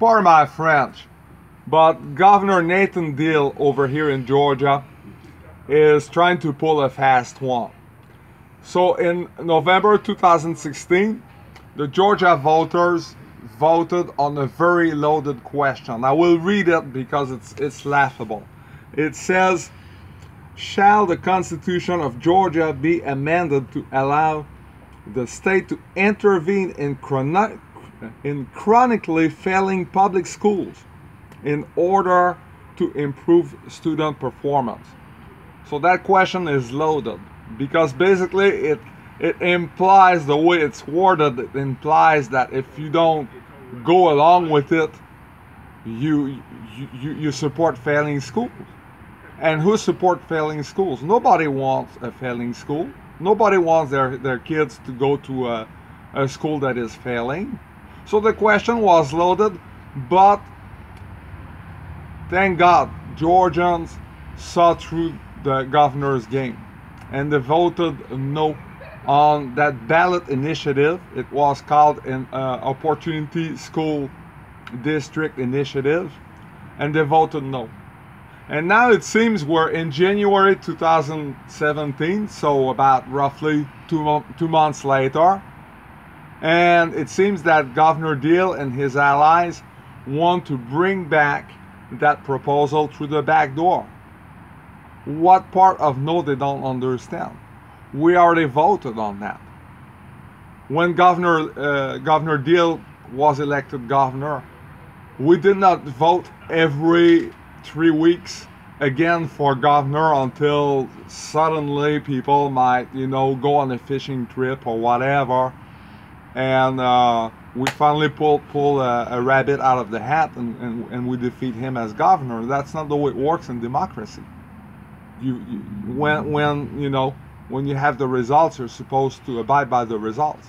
pardon my French, but Governor Nathan Deal over here in Georgia is trying to pull a fast one. So in November 2016, the Georgia voters voted on a very loaded question. I will read it because it's it's laughable. It says, "Shall the Constitution of Georgia be amended to allow the state to intervene in, chrono- in chronically failing public schools in order to improve student performance?" So that question is loaded because basically it it implies the way it's worded it implies that if you don't go along with it you you you support failing schools. And who support failing schools? Nobody wants a failing school. Nobody wants their their kids to go to a, a school that is failing so the question was loaded but thank god georgians saw through the governor's game and they voted no on that ballot initiative. It was called an uh, Opportunity School District Initiative, and they voted no. And now it seems we're in January 2017, so about roughly two, mo- two months later, and it seems that Governor Deal and his allies want to bring back that proposal through the back door. What part of no they don't understand? we already voted on that. When Governor uh, Governor Deal was elected governor, we did not vote every three weeks again for governor until suddenly people might, you know, go on a fishing trip or whatever, and uh, we finally pull pull a, a, rabbit out of the hat and, and, and we defeat him as governor. That's not the way it works in democracy. You, you when when you know when you have the results, you're supposed to abide by the results.